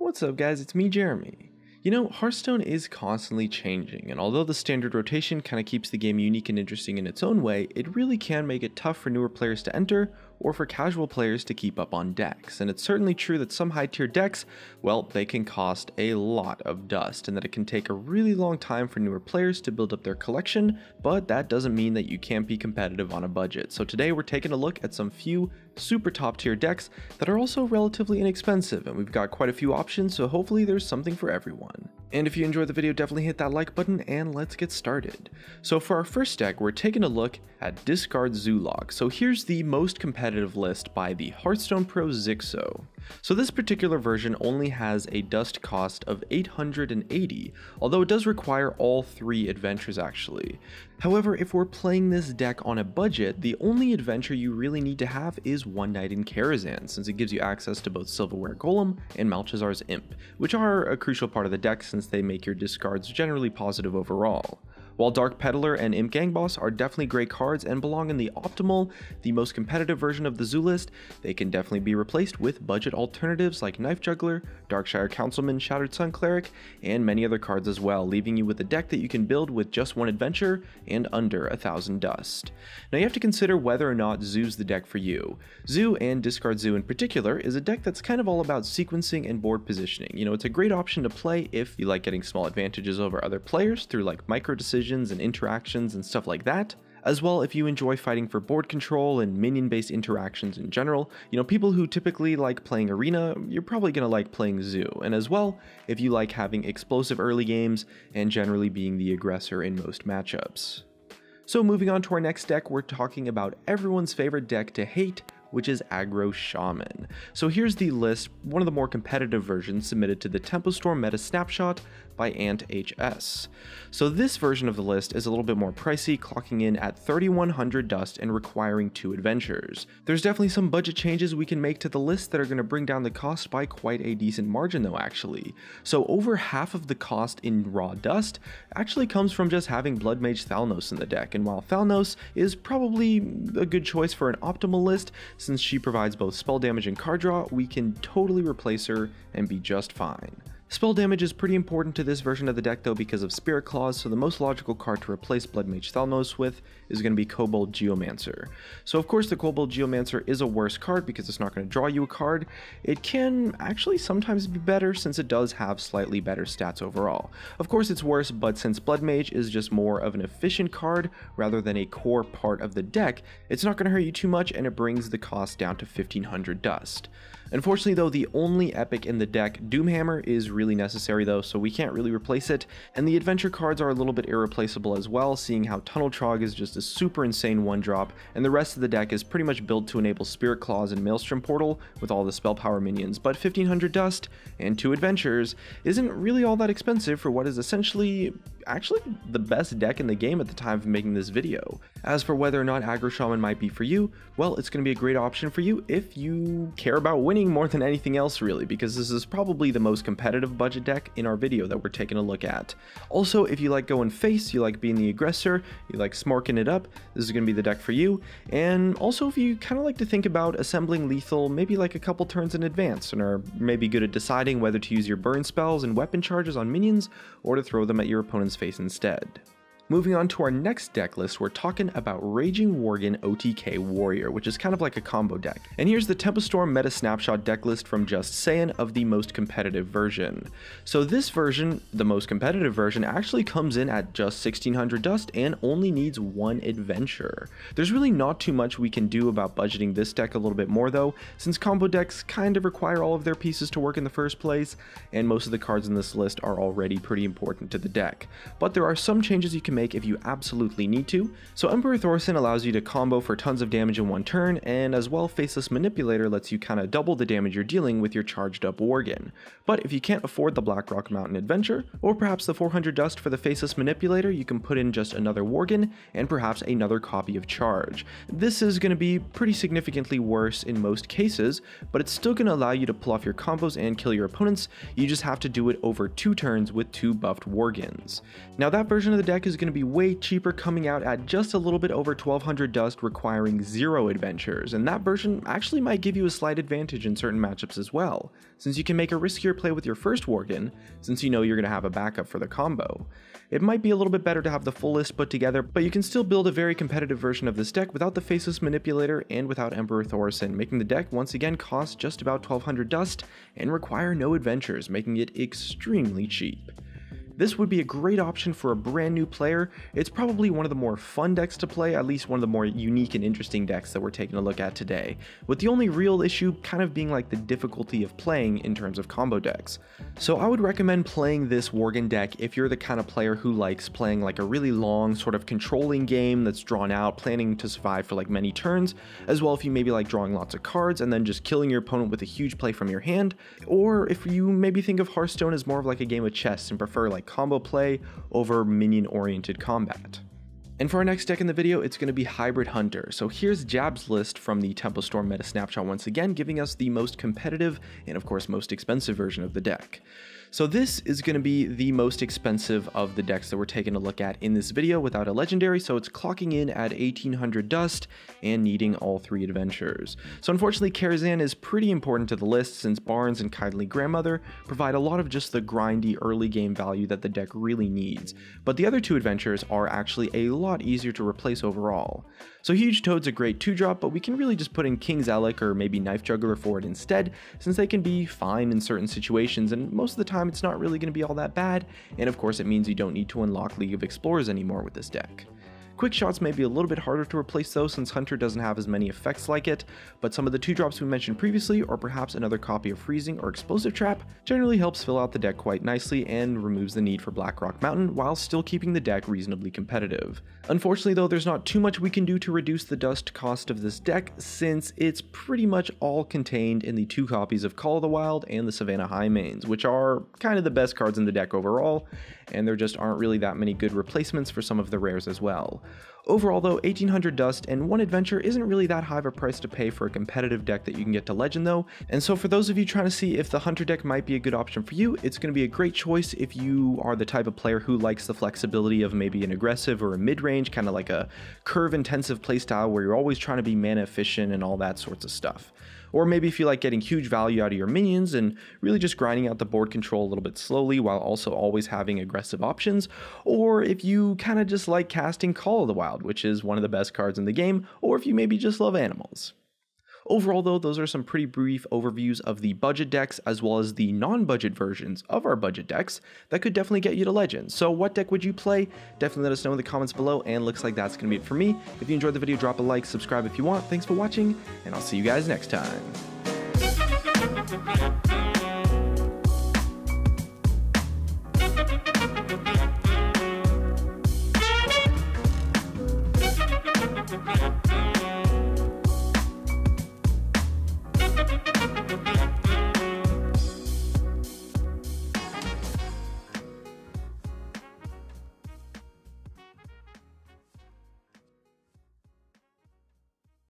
What's up guys, it's me Jeremy. You know, Hearthstone is constantly changing, and although the standard rotation kind of keeps the game unique and interesting in its own way, it really can make it tough for newer players to enter or for casual players to keep up on decks. And it's certainly true that some high tier decks, well, they can cost a lot of dust and that it can take a really long time for newer players to build up their collection, but that doesn't mean that you can't be competitive on a budget. So today we're taking a look at some few super top tier decks that are also relatively inexpensive and we've got quite a few options so hopefully there's something for everyone. And if you enjoyed the video definitely hit that like button and let's get started. So for our first deck we're taking a look at Discard Zoolock. So here's the most competitive list by the Hearthstone Pro Xixo. So this particular version only has a dust cost of 880, although it does require all three adventures actually. However, if we're playing this deck on a budget, the only adventure you really need to have is One Night in Karazhan, since it gives you access to both Silverware Golem and Malchezaar's Imp, which are a crucial part of the deck since they make your discards generally positive overall. While Dark Peddler and Imp Gang Boss are definitely great cards and belong in the optimal, the most competitive version of the zoo list, they can definitely be replaced with budget alternatives like Knife Juggler, Darkshire Councilman, Shattered Sun Cleric, and many other cards as well, leaving you with a deck that you can build with just one adventure and under a thousand dust. Now you have to consider whether or not Zoo's the deck for you. Zoo and Discard Zoo in particular is a deck that's kind of all about sequencing and board positioning. You know, it's a great option to play if you like getting small advantages over other players through like micro decisions decisions and interactions and stuff like that. As well, if you enjoy fighting for board control and minion based interactions in general, you know, people who typically like playing Arena, you're probably going to like playing Zoo. And as well, if you like having explosive early games and generally being the aggressor in most matchups. So, moving on to our next deck, we're talking about everyone's favorite deck to hate, which is Aggro Shaman. So here's the list, one of the more competitive versions submitted to the Tempo Storm Meta Snapshot by Ant HS. So this version of the list is a little bit more pricey, clocking in at 3100 dust and requiring two adventures. There's definitely some budget changes we can make to the list that are going to bring down the cost by quite a decent margin though actually. So over half of the cost in raw dust actually comes from just having Blood Mage Thalnos in the deck, and while Thalnos is probably a good choice for an optimal list, since she provides both spell damage and card draw, we can totally replace her and be just fine. Spell damage is pretty important to this version of the deck though because of Spirit Claws, so the most logical card to replace Blood Mage Thalnos with is going to be Kobold Geomancer. So of course the Kobold Geomancer is a worse card because it's not going to draw you a card. It can actually sometimes be better since it does have slightly better stats overall. Of course it's worse, but since Blood Mage is just more of an efficient card rather than a core part of the deck, it's not going to hurt you too much and it brings the cost down to 1500 dust. Unfortunately though, the only epic in the deck, Doomhammer, is really necessary though, so we can't really replace it, and the adventure cards are a little bit irreplaceable as well, seeing how Tunnel Trog is just a super insane one drop, and the rest of the deck is pretty much built to enable Spirit Claws and Maelstrom Portal with all the spell power minions, but 1500 dust and two adventures isn't really all that expensive for what is essentially actually the best deck in the game at the time of making this video. As for whether or not Aggro Shaman might be for you, well, it's going to be a great option for you if you care about winning more than anything else really, because this is probably the most competitive budget deck in our video that we're taking a look at. Also, if you like going face, you like being the aggressor, you like smarking it up, this is going to be the deck for you. And also if you kind of like to think about assembling lethal maybe like a couple turns in advance and are maybe good at deciding whether to use your burn spells and weapon charges on minions or to throw them at your opponent's face instead. Moving on to our next deck list, we're talking about Raging Worgen OTK Warrior, which is kind of like a combo deck. And here's the Tempo Storm Meta Snapshot deck list from JustSaiyan of the most competitive version. So this version, the most competitive version, actually comes in at just 1600 dust and only needs one adventure. There's really not too much we can do about budgeting this deck a little bit more though, since combo decks kind of require all of their pieces to work in the first place, and most of the cards in this list are already pretty important to the deck. But there are some changes you can make make if you absolutely need to. So Emperor Thaurissan allows you to combo for tons of damage in one turn, and as well Faceless Manipulator lets you kind of double the damage you're dealing with your charged up Worgen. But if you can't afford the Blackrock Mountain Adventure, or perhaps the 400 dust for the Faceless Manipulator, you can put in just another Worgen, and perhaps another copy of Charge. This is going to be pretty significantly worse in most cases, but it's still going to allow you to pull off your combos and kill your opponents, you just have to do it over two turns with two buffed Worgens. Now that version of the deck is going to be way cheaper coming out at just a little bit over 1200 dust requiring zero adventures, and that version actually might give you a slight advantage in certain matchups as well, since you can make a riskier play with your first Worgen, since you know you're going to have a backup for the combo. It might be a little bit better to have the full list put together, but you can still build a very competitive version of this deck without the Faceless Manipulator and without Emperor Thaurissan, making the deck once again cost just about 1200 dust and require no adventures, making it extremely cheap. This would be a great option for a brand new player. It's probably one of the more fun decks to play, at least one of the more unique and interesting decks that we're taking a look at today, with the only real issue kind of being like the difficulty of playing in terms of combo decks. So I would recommend playing this Worgen deck if you're the kind of player who likes playing like a really long sort of controlling game that's drawn out, planning to survive for like many turns, as well if you maybe like drawing lots of cards and then just killing your opponent with a huge play from your hand, or if you maybe think of Hearthstone as more of like a game of chess and prefer like combo play over minion oriented combat. And for our next deck in the video, it's going to be Hybrid Hunter. So here's Jab's list from the Tempo Storm meta snapshot once again, giving us the most competitive and of course most expensive version of the deck. So this is going to be the most expensive of the decks that we're taking a look at in this video without a legendary, so it's clocking in at 1800 dust and needing all three adventures. So unfortunately Karazhan is pretty important to the list since Barnes and Kindly Grandmother provide a lot of just the grindy early game value that the deck really needs, but the other two adventures are actually a lot easier to replace overall. So Huge Toad's a great 2-drop, but we can really just put in King's Elekk or maybe Knife Juggler for it instead, since they can be fine in certain situations and most of the time time it's not really going to be all that bad, and of course it means you don't need to unlock League of Explorers anymore with this deck. Quick shots may be a little bit harder to replace though since Hunter doesn't have as many effects like it, but some of the 2 drops we mentioned previously or perhaps another copy of Freezing or Explosive Trap generally helps fill out the deck quite nicely and removes the need for Blackrock Mountain while still keeping the deck reasonably competitive. Unfortunately though there's not too much we can do to reduce the dust cost of this deck since it's pretty much all contained in the two copies of Call of the Wild and the Savannah Highmanes, which are kind of the best cards in the deck overall, and there just aren't really that many good replacements for some of the rares as well. Overall though, 1800 dust and one adventure isn't really that high of a price to pay for a competitive deck that you can get to legend though, and so for those of you trying to see if the hunter deck might be a good option for you, it's going to be a great choice if you are the type of player who likes the flexibility of maybe an aggressive or a mid-range, kind of like a curve intensive playstyle where you're always trying to be mana efficient and all that sorts of stuff. Or maybe if you like getting huge value out of your minions and really just grinding out the board control a little bit slowly while also always having aggressive options. Or if you kind of just like casting Call of the Wild, which is one of the best cards in the game. Or if you maybe just love animals. Overall though, those are some pretty brief overviews of the budget decks as well as the non-budget versions of our budget decks that could definitely get you to Legends. So what deck would you play? Definitely let us know in the comments below and looks like that's going to be it for me. If you enjoyed the video, drop a like, subscribe if you want. Thanks for watching and I'll see you guys next time.